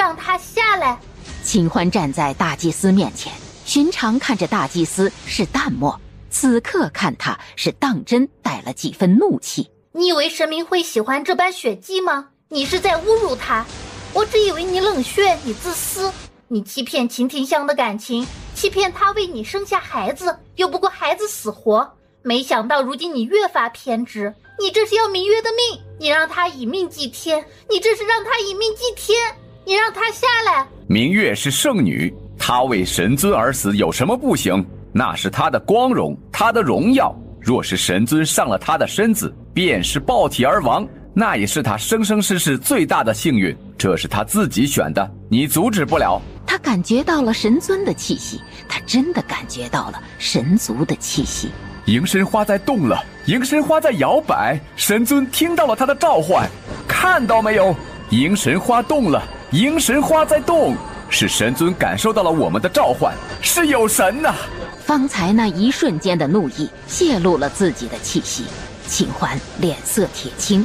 让他下来。秦欢站在大祭司面前，寻常看着大祭司是淡漠，此刻看他是当真带了几分怒气。你以为神明会喜欢这般血迹吗？你是在侮辱他。我只以为你冷血，你自私，你欺骗秦庭香的感情，欺骗他为你生下孩子，又不顾孩子死活。没想到如今你越发偏执，你这是要明月的命，你让他以命祭天，你这是让他以命祭天，你让他下来。明月是圣女，她为神尊而死有什么不行？那是她的光荣，她的荣耀。若是神尊上了她的身子，便是爆体而亡，那也是她生生世世最大的幸运。这是她自己选的，你阻止不了。他感觉到了神尊的气息，他真的感觉到了神族的气息。迎神花在动了，迎神花在摇摆。神尊听到了他的召唤，看到没有？迎神花动了，迎神花在动，是神尊感受到了我们的召唤，是有神呐！方才那一瞬间的怒意泄露了自己的气息，秦欢脸色铁青。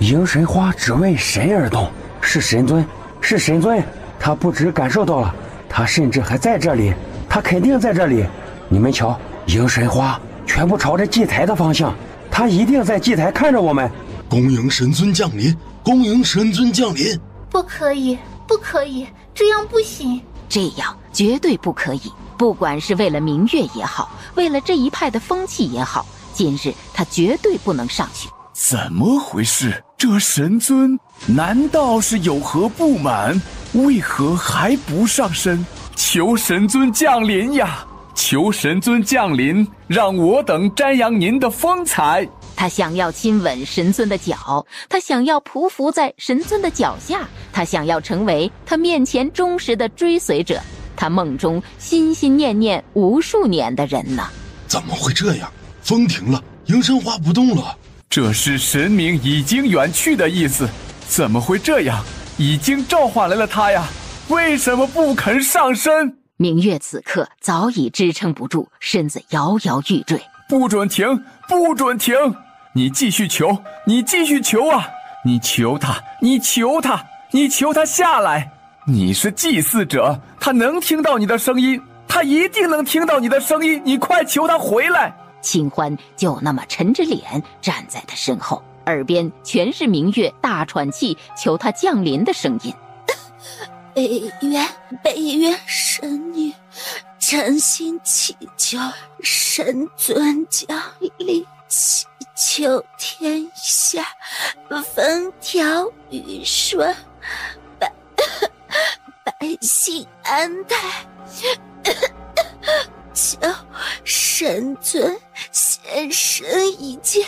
迎神花只为神而动，是神尊，是神尊。他不止感受到了，他甚至还在这里，他肯定在这里。你们瞧，迎神花。全部朝着祭台的方向，他一定在祭台看着我们。恭迎神尊降临！恭迎神尊降临！不可以，不可以，这样不行，这样绝对不可以。不管是为了明月也好，为了这一派的风气也好，今日他绝对不能上去。怎么回事？这神尊难道是有何不满？为何还不上身？求神尊降临呀！求神尊降临，让我等瞻仰您的风采。他想要亲吻神尊的脚，他想要匍匐在神尊的脚下，他想要成为他面前忠实的追随者，他梦中心心念念无数年的人呢？怎么会这样？风停了，迎神花不动了，这是神明已经远去的意思。怎么会这样？已经召唤来了他呀，为什么不肯上身？明月此刻早已支撑不住，身子摇摇欲坠。不准停！不准停！你继续求，你继续求啊！你求他，你求他，你求他下来！你是祭祀者，他能听到你的声音，他一定能听到你的声音。你快求他回来！清欢就那么沉着脸站在他身后，耳边全是明月大喘气求他降临的声音。北渊，北渊神女，诚心祈求神尊降临，祈求天下风调雨顺，百百姓安泰，求神尊现身一见，